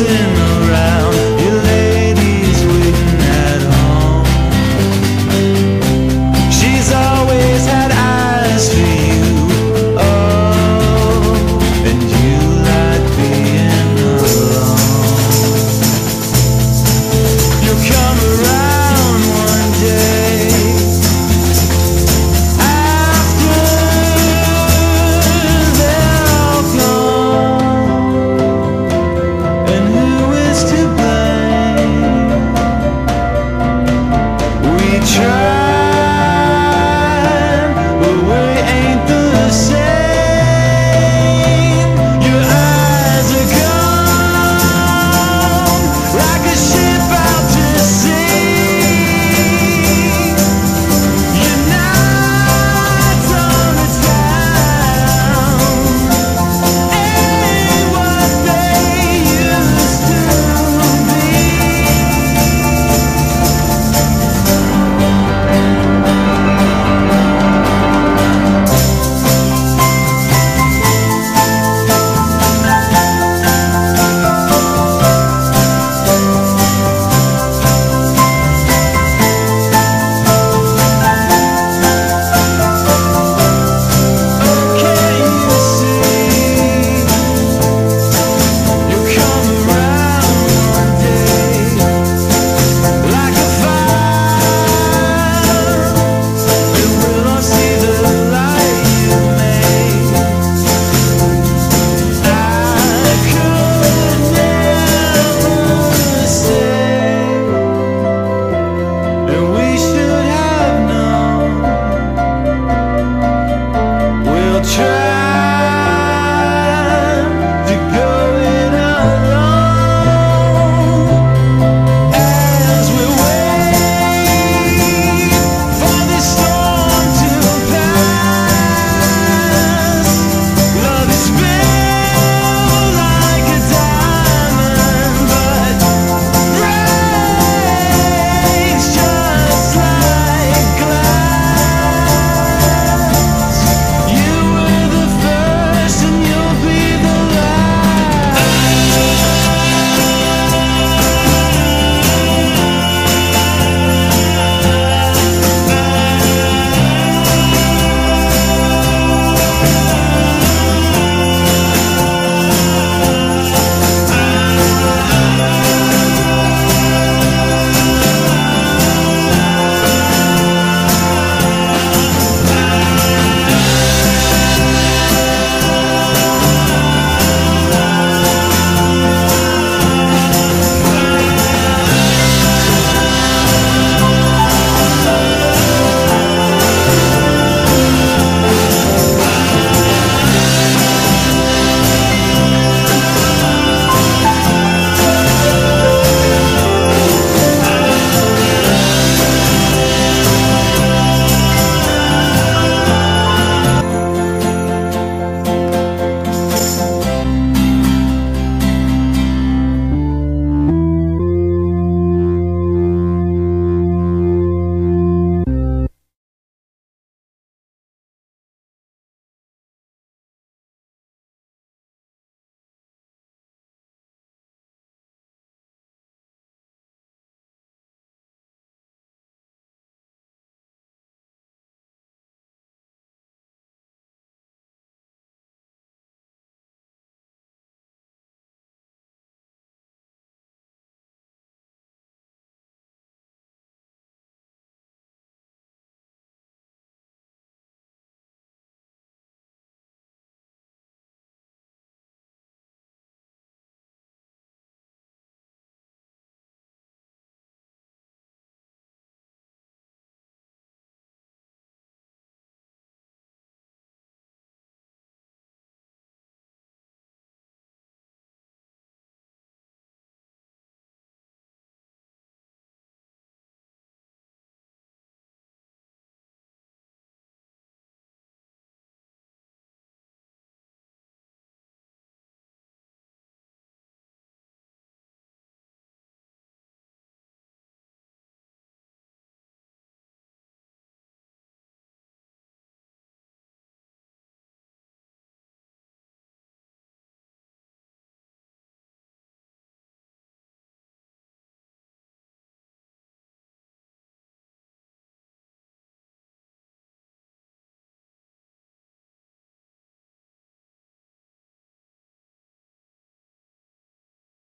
in